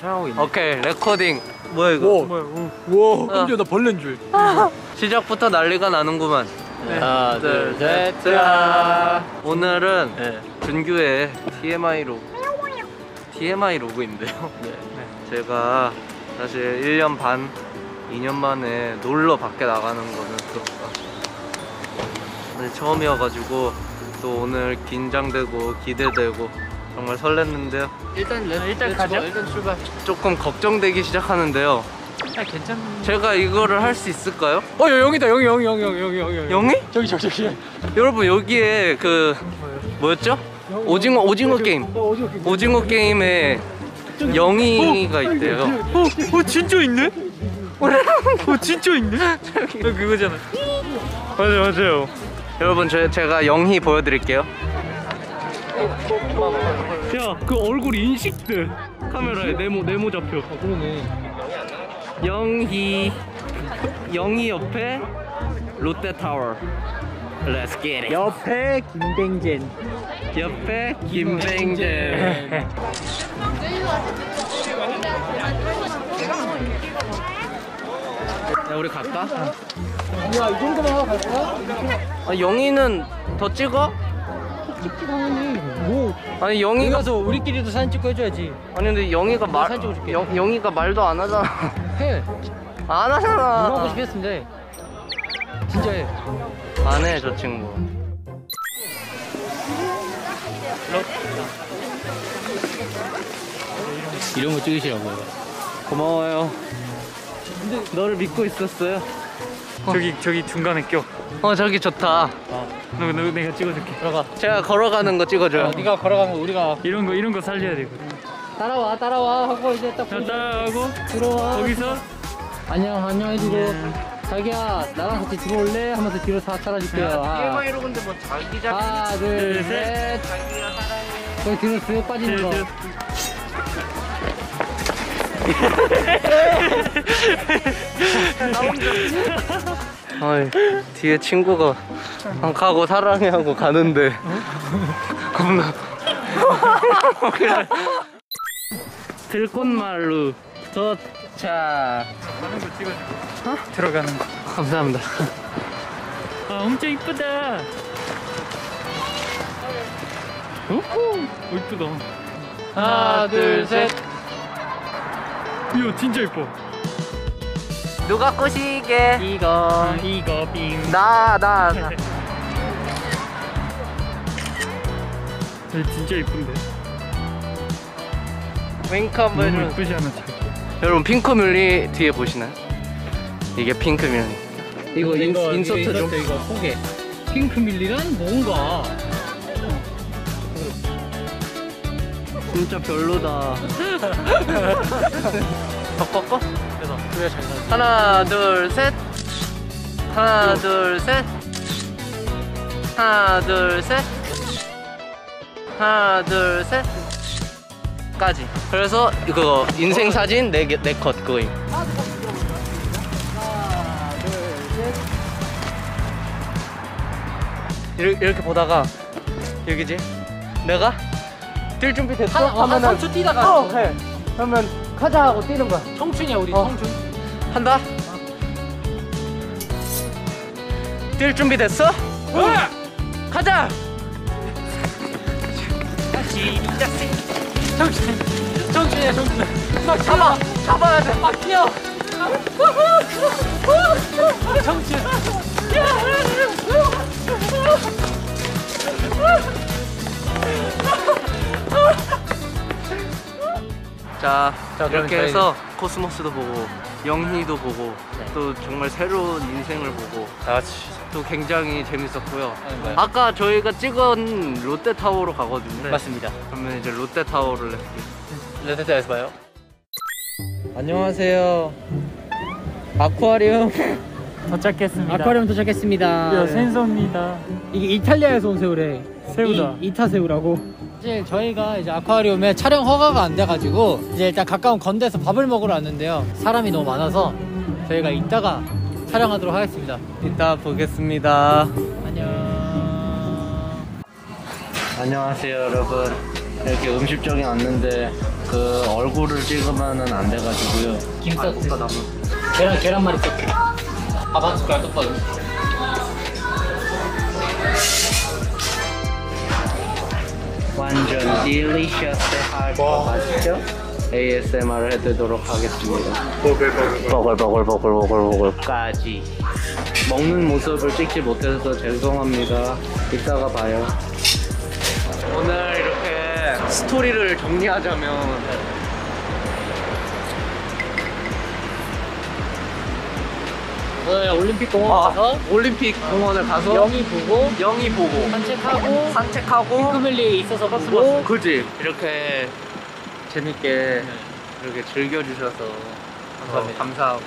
촬영하고 있네. 오케이 recording 뭐야 이거 오. 뭐야? 오. 와, 어. 깜짝이야. 나 벌레인 줄. 시작부터 난리가 나는구만 하나, 둘, 셋. 짠. 오늘은 네. 준규의 TMI log TMI log인데요 네. 제가 사실 1년 반 2년 만에 놀러 밖에 나가는 거는 또 처음이어가지고 또 오늘 긴장되고 기대되고 정말 설렜는데요 일단 레, 일단. 가죠. 일단 출발. 조금 걱정되기 시작하는데요 아 괜찮. 제가 이거를 할 수 있을까요? 어, 야, 여기다. 여기 여기 여기 여기 여기 여기. 영희? 저기 저기 저기. 여러분 여기에 그 뭐였죠? 오징어 오징어 게임 어, 오징어 게임. 오징어 게임에 영희가 있대요 어, 어 진짜 있네? 어 진짜 있네? 어, 그거잖아. 맞아요 맞아요. 여러분 저, 제가 영희 보여드릴게요 야 그 얼굴 인식돼. 카메라에 네모 네모 잡혀. 어, 그러네. 영희 영희 옆에 롯데타워 Let's get it 옆에 김댕젠. 옆에 김뱅제 야 우리 갈까? 야, 이 정도만 하고 갈까? 아, 영희는 더 찍어? 찍지 당연히. 뭐. 아니 여기 영희가 가서 우리끼리도 사진 찍고 해줘야지. 아니 근데 영희가 말 사진 찍어줄게. 영, 영희가 말도 안 하잖아 해. 안 하잖아 싶었으면 돼. 진짜 해. 안 해 저 친구 이런 거 찍으시라고요. 고마워요 너를 믿고 있었어요 저기 저기 중간에 껴. 어 저기 좋다 너, 너 내가 찍어줄게. 들어가. 제가 걸어가는 거 찍어줘요 어, 네가 걸어가면 우리가 이런 거 이런 거 살려야 되거든. 따라와 따라와 하고 이제 딱 자 따라하고 들어와. 거기서 안녕 안녕 해주고 자기야 나랑 같이 들어올래 하면서 뒤로 다 따라줄게요. 아. TMI로 근데 뭐 자기 자기 하나 둘, 둘셋 거기 뒤로 쓱 빠지는 거. 아이 뒤에 친구가 안 가고 사랑해 하고 가는데 겁나 들꽃말루 도착 가는 거 찍어줄게. 들어가는 거. 감사합니다 아 엄청 이쁘다. 오호 어, 이쁘다. 하나 둘 셋. 이거 진짜 이뻐. 누가 꼬시게 이거 이거 빙. 나 나 나. 이거 진짜 이쁜데. 윙크 한번 너무 해주면 이쁘지 않아 자기. 여러분 핑크뮬리 뒤에 보시나요? 이게 핑크뮬리 이거 인, 인서트 좀 이거 소개. 핑크뮬리란 뭔가. 진짜 별로다 더 꺾어? 그래서 그래 잘 나왔어. 하나 둘셋. 하나 둘셋. 하나 둘셋. 하나 둘셋. 까지. 그래서 그거 인생 사진 네컷 그거임. 이렇게, 이렇게 보다가 여기지? 내가? 뛸 준비 됐어? 한, 어, 한 하면은 3초 뛰다가 어, 해. 그러면 가자 하고 뛰는 거야 청춘이야 우리 어. 청춘. 한다. 뛸 준비 됐어? 가자. 청춘. 청춘이야 청춘. 막 잡아, 잡아야 돼. 막 뛰어. 청춘. 자, 자, 이렇게 저희- 해서 코스모스도 보고 영희도 보고 또 정말 새로운 인생을 보고 다 같이. 또 굉장히 재밌었고요. 하는 거야. 아까 저희가 찍은 롯데타워로 가거든요. 맞습니다. 그러면 이제 롯데타워를 낼게요. 레드타에서 봐요. 안녕하세요. 아쿠아리움. 도착했습니다. 아쿠아리움 도착했습니다. 야 생선입니다. 이게 이탈리아에서 온 새우래. 새우다. 이, 이타 새우라고. 이제 저희가 이제 아쿠아리움에 촬영 허가가 안 돼가지고 이제 일단 가까운 건대에서 밥을 먹으러 왔는데요. 사람이 너무 많아서 저희가 이따가 촬영하도록 하겠습니다. 이따 보겠습니다. 안녕. 안녕하세요, 여러분. 이렇게 음식점에 왔는데 그 얼굴을 찍으면은 안 돼가지고요. 김밥 계란 계란말이 서트 밥한 숟가락 똑바로 완전 딜리셔스하고 맛있죠? ASMR 해드리도록 하겠습니다. 버글버글버글버글버글까지 먹는 모습을 찍지 못해서 죄송합니다. 이따가 봐요. 오늘 이렇게 스토리를 정리하자면 오늘 올림픽 공원 아, 가서 올림픽 공원을 가서 영희 보고 영희 보고 산책하고 산책하고 핑크밸리에 있어서 버스 뭐 봤어요 그지. 이렇게 재밌게 이렇게 즐겨주셔서 감사합니다. 감사하고.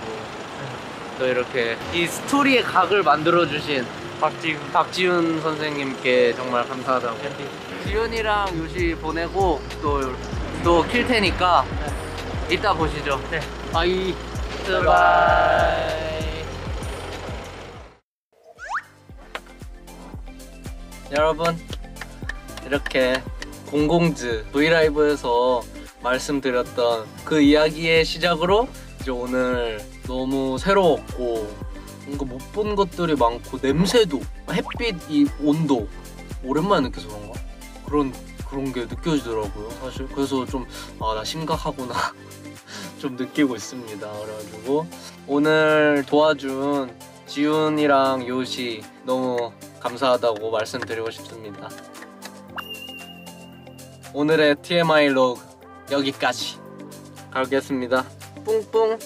또 이렇게 이 스토리의 각을 만들어 주신 박지훈. 박지훈 선생님께 정말 감사하다고. 지훈이랑 요시 보내고 또 또 켤 테니까 이따 보시죠. 네. bye. Bye 여러분 이렇게 공공즈 V LIVE에서 말씀드렸던 그 이야기의 시작으로 이제 오늘 너무 새로웠고 뭔가 못 본 것들이 많고 냄새도 햇빛 이 온도 오랜만에 느껴서 그런가 그런 그런 게 느껴지더라고요 사실. 그래서 좀 아 나 심각하구나. 좀 느끼고 있습니다. 그래가지고 오늘 도와준 지훈이랑 요시 너무 감사하다고 말씀드리고 싶습니다. 오늘의 TMI 로그 여기까지 가겠습니다. 뿡뿡.